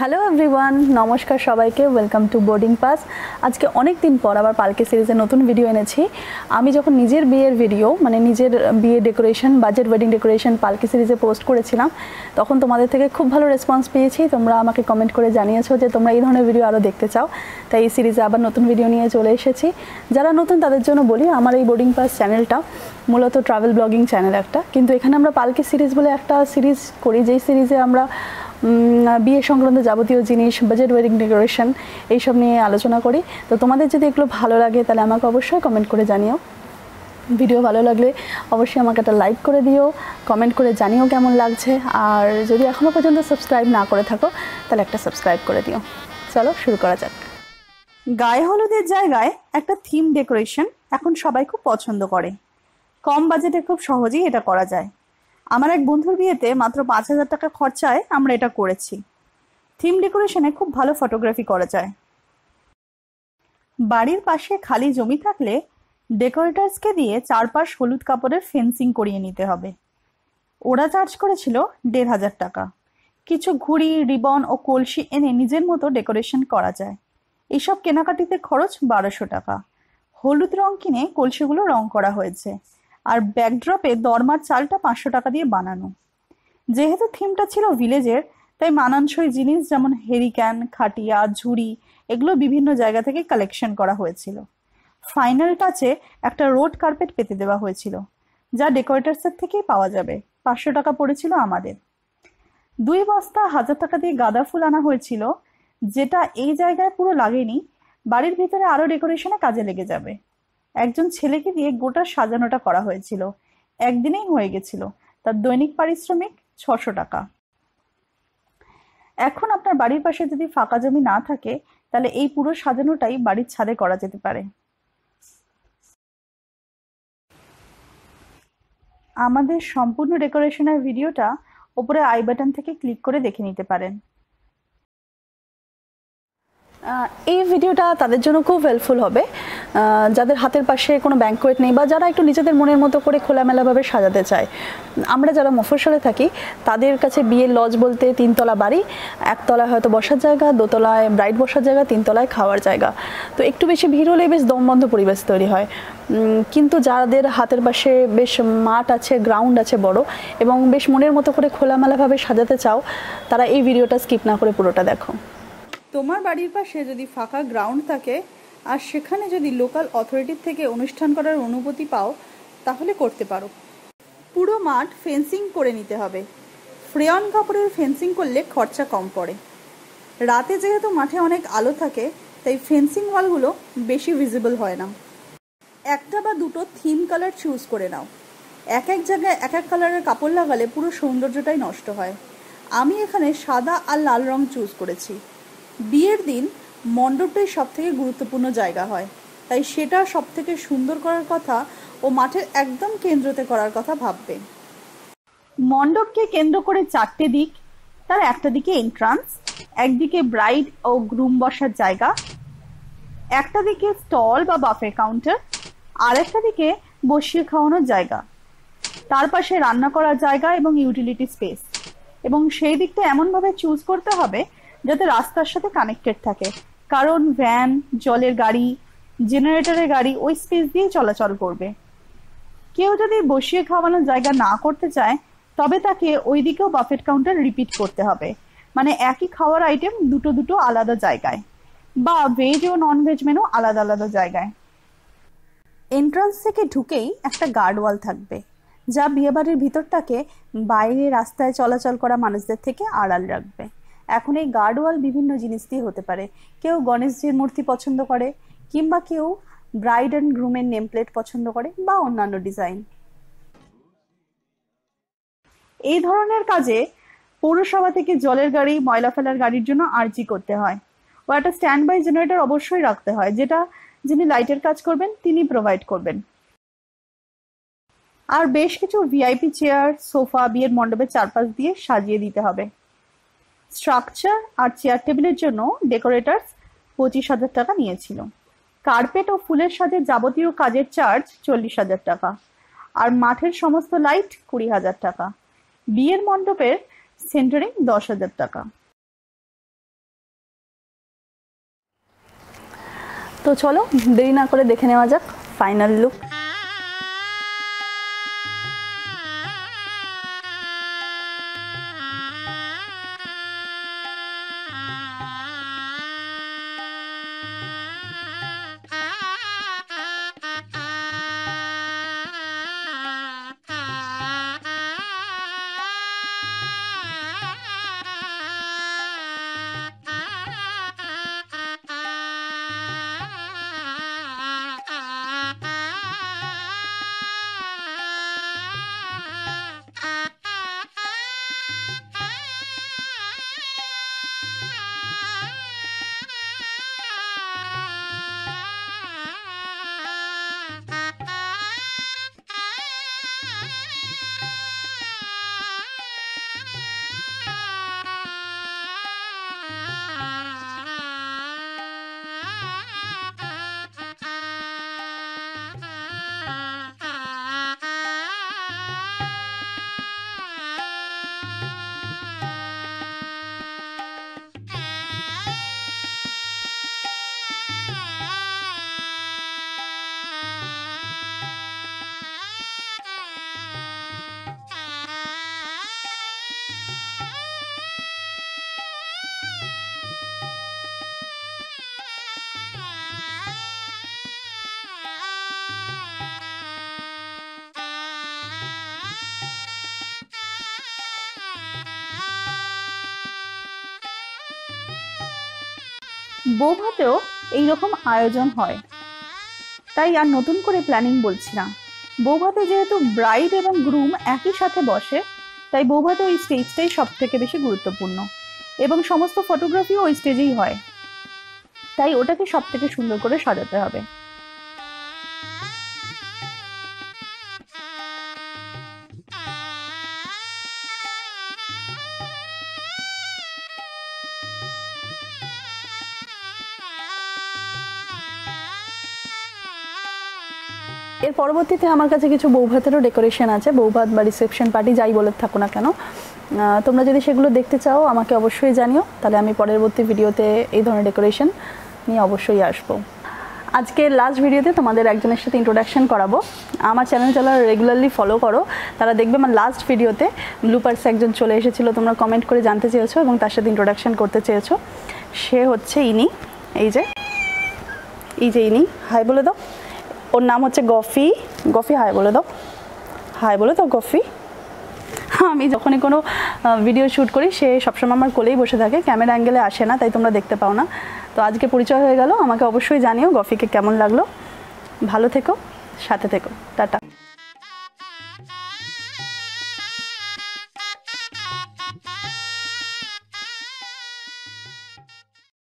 Hello everyone নমস্কার সবাইকে। Welcome to boarding pass আজকে অনেক দিন পর আবার পালকে সিরিজে নতুন ভিডিও এনেছি। আমি যখন নিজের বিয়ের ভিডিও মানে নিজের বিয়ে ডেকোরেশন বাজেট ওয়েডিং ডেকোরেশন পালকে সিরিজে পোস্ট করেছিলাম, তখন তোমাদের থেকে খুব ভালো রেসপন্স পেয়েছি। তোমরা আমাকে কমেন্ট করে জানিয়েছো যে তোমরা এই ধরনের ভিডিও আরও দেখতে চাও। তাই এই সিরিজে আবার নতুন ভিডিও নিয়ে চলে এসেছি। যারা নতুন, তাদের জন্য বলি, আমার এই বোর্ডিং পাস চ্যানেলটা মূলত ট্রাভেল ব্লগিং চ্যানেল একটা। কিন্তু এখানে আমরা পালকি সিরিজ বলে একটা সিরিজ করি। যেই সিরিজে আমরা বিয়ে সংক্রান্ত যাবতীয় জিনিস বাজেট ওয়েডিং ডেকোরেশন এইসব নিয়ে আলোচনা করি। তো তোমাদের যদি এগুলো ভালো লাগে, তাহলে আমাকে অবশ্যই কমেন্ট করে জানিও। ভিডিও ভালো লাগলে অবশ্যই আমাকে একটা লাইক করে দিও কমেন্ট করে জানিও কেমন লাগছে। আর যদি এখনও পর্যন্ত সাবস্ক্রাইব না করে থাকো, তাহলে একটা সাবস্ক্রাইব করে দিও। চলো, শুরু করা যাক। গায়ে হলুদের জায়গায় একটা থিম ডেকোরেশন এখন সবাই খুব পছন্দ করে। কম বাজেটে খুব সহজেই এটা করা যায়। আমার এক বন্ধুর বিয়েতে মাত্র পাঁচ হাজার টাকা খরচায় আমরা এটা করেছি। থিম ডেকোরেশনে খুব ভালো ফটোগ্রাফি করা যায়। বাড়ির পাশে খালি জমি থাকলে ডেকোরেটার্সকে দিয়ে চারপাশ হলুদ কাপড়ের ফেন্সিং করিয়ে নিতে হবে। ওরা চার্জ করেছিল দেড় হাজার টাকা। কিছু ঘুড়ি, রিবন ও কলসি এনে নিজের মতো ডেকোরেশন করা যায়। এসব কেনাকাটিতে খরচ বারোশো টাকা। হলুদ রং কিনে কলসিগুলো রং করা হয়েছে। আর ব্যাকড্রপে দরমার চালটা পাঁচশো টাকা দিয়ে বানানো। যেহেতু থিমটা ছিল ভিলেজের তাই মানানসই জিনিস যেমন হেরিক্যান খাটিয়া, ঝুড়ি, এগুলো বিভিন্ন জায়গা থেকে কালেকশন করা হয়েছিল। ফাইনাল টাচে একটা রোড কার্পেট পেতে দেওয়া হয়েছিল, যা ডেকোরেটার্সের থেকেই পাওয়া যাবে। পাঁচশো টাকা পড়েছিল আমাদের। দুই বস্তা হাজার টাকা দিয়ে গাঁদা ফুল আনা হয়েছিল, যেটা এই জায়গায় পুরো লাগেনি, বাড়ির ভিতরে আরও ডেকোরেশনে কাজে লেগে যাবে। একজন ছেলেকে দিয়ে গোটা সাজানোটা করা হয়েছিল। একদিনেই হয়ে গেছিল। তার দৈনিক পারিশ্রমিক ছশো টাকা। এখন আপনার বাড়ির পাশে যদি ফাঁকা জমি না থাকে, তাহলে এই পুরো সাজানোটাই বাড়ির ছাদে করা যেতে পারে। আমাদের সম্পূর্ণ ডেকোরেশনের ভিডিওটা ওপরে আই বাটন থেকে ক্লিক করে দেখে নিতে পারেন। এই ভিডিওটা তাদের জন্য খুব হেল্পফুল হবে। যাদের হাতের পাশে কোনো ব্যাঙ্কোয়েট নেই বা যারা একটু নিজেদের মনের মতো করে খোলামেলাভাবে সাজাতে চায়। আমরা যারা মফস্বলে থাকি, তাদের কাছে বিয়ের লজ বলতে তিনতলা বাড়ি, একতলায় হয়তো বসার জায়গা, দোতলায় ব্রাইট বসার জায়গা, তিনতলায় খাওয়ার জায়গা। তো একটু বেশি ভিড় হলে বেশ দমবন্ধ পরিবেশ তৈরি হয়। কিন্তু যাদের হাতের পাশে বেশ মাঠ আছে গ্রাউন্ড আছে বড় এবং বেশ মনের মতো করে খোলামেলাভাবে সাজাতে চাও, তারা এই ভিডিওটা স্কিপ না করে পুরোটা দেখো। তোমার বাড়ির পাশে যদি ফাঁকা গ্রাউন্ড থাকে আর সেখানে যদি লোকাল অথরিটির থেকে অনুষ্ঠান করার অনুমতি পাও, তাহলে করতে পারো। পুরো মাঠ ফেন্সিং করে নিতে হবে। ফ্রেয়ন কাপড়ের ফেন্সিং করলে খরচা কম পড়ে। রাতে যেহেতু মাঠে অনেক আলো থাকে, তাই ফেন্সিং ওয়ালগুলো বেশি ভিজিবল হয় না। একটা বা দুটো থিম কালার চুজ করে নাও। এক এক জায়গায় এক এক কালারের কাপড় লাগালে পুরো সৌন্দর্যটাই নষ্ট হয়। আমি এখানে সাদা আর লাল রং চুজ করেছি। বিয়ের দিন মণ্ডপটাই সব থেকে গুরুত্বপূর্ণ জায়গা হয়। তাই সেটা সব থেকে সুন্দর করার কথা ও মাঠের একদম কেন্দ্রতে করার কথা ভাববে। মণ্ডপকে কেন্দ্র করে চারটে দিক, তার একটা দিকে এন্ট্রান্স একদিকে ব্রাইড ও গ্রুম বসার জায়গা, একটা দিকে স্টল বা বাফের কাউন্টার আর একটা দিকে বসিয়ে খাওয়ানোর জায়গা। তার পাশে রান্না করার জায়গা এবং ইউটিলিটি স্পেস এবং সেই দিকটা এমনভাবে চুজ করতে হবে যাতে রাস্তার সাথে কানেক্টেড থাকে। কারণ ভ্যান জলের গাড়ি জেনারেটরের গাড়ি, ওই স্পেস দিয়েই চলাচল করবে। কেউ যদি বসিয়ে খাওয়ানোর জায়গা না করতে চায়, তবে তাকে ওই দিকেও বাফেট কাউন্টার রিপিট করতে হবে। মানে একই খাওয়ার আইটেম দুটো দুটো আলাদা জায়গায়। বা ভেজ ও নন ভেজ মেনু আলাদা আলাদা জায়গায়। এন্ট্রান্স থেকে ঢুকেই একটা গার্ড ওয়াল থাকবে, যা বিয়েবাড়ির ভিতরটাকে বাইরে রাস্তায় চলাচল করা মানুষদের থেকে আড়াল রাখবে। এখন এই গার্ডওয়াল বিভিন্ন জিনিস দিয়ে হতে পারে। কেউ গণেশজির মূর্তি পছন্দ করে, কিংবা কেউ ব্রাইড অ্যান্ড গ্রুমের নেম প্লেট পছন্দ করে, বা অন্যান্য ডিজাইন এই ধরনের কাজে পৌরসভা থেকে জলের গাড়ি, ময়লা ফেলার গাড়ির জন্য আর্জি করতে হয়। ও একটা স্ট্যান্ড বাই জেনারেটর অবশ্যই রাখতে হয়, যেটা যিনি লাইটের কাজ করবেন, তিনি প্রোভাইড করবেন। আর বেশ কিছু ভিআইপি চেয়ার সোফা বিয়ের মণ্ডপের চারপাশ দিয়ে সাজিয়ে দিতে হবে। স্ট্রাকচার আর চেয়ার টেবিলের জন্য ডেকোরেটার্স পঁচিশ হাজার টাকা নিয়েছিল। কার্পেট ও ফুলের সাথে যাবতীয় কাজের চার্জ চল্লিশ হাজার টাকা। আর মাঠের সমস্ত লাইট কুড়ি হাজার টাকা। বিয়ের মণ্ডপের সেন্টারিং দশ হাজার টাকা। তো চলো দেরি না করে দেখে নেওয়া যাক ফাইনাল লুক বৌভাতেও এইরকম আয়োজন হয়। তাই আর নতুন করে প্ল্যানিং বলছি না। বৌভাতে যেহেতু ব্রাইড এবং গ্রুম একই সাথে বসে, তাই বৌভাতে ওই স্টেজটাই সব থেকে বেশি গুরুত্বপূর্ণ। এবং সমস্ত ফটোগ্রাফিও ওই স্টেজেই হয়। তাই ওটাকে সব থেকে সুন্দর করে সাজাতে হবে। এর পরবর্তীতে আমার কাছে কিছু বৌভাতেরও ডেকোরেশন আছে। বৌভাত বা রিসেপশন পার্টি যাই বলে থাকো না কেন। তোমরা যদি সেগুলো দেখতে চাও, আমাকে অবশ্যই জানিও। তাহলে আমি পরবর্তী ভিডিওতে এই ধরনের ডেকোরেশন নিয়ে অবশ্যই আসব। আজকে লাস্ট ভিডিওতে তোমাদের একজনের সাথে ইন্ট্রোডাকশন করাবো। আমার চ্যানেল যারা রেগুলারলি ফলো করো, তারা দেখবে আমার লাস্ট ভিডিওতে ব্লুপার্স একজন চলে এসেছিল। তোমরা কমেন্ট করে জানতে চেয়েছো এবং তার সাথে ইন্ট্রোডাকশন করতে চেয়েছো। সে হচ্ছে ইনি। এই যে এই যে ইনি। হাই বলে দাও। ওর নাম হচ্ছে গফি। গফি হাই বলে দাও। হাই বলে দাও, গফি। আমি যখনই কোনো ভিডিও শ্যুট করি, সে সবসময় আমার কোলেই বসে থাকে ক্যামেরা অ্যাঙ্গেলে আসে না, তাই তোমরা দেখতে পাও না। তো আজকে পরিচয় হয়ে গেল, আমাকে অবশ্যই জানিও গফিকে কেমন লাগল। ভালো থেকো, সাথে থেকো। টাটা।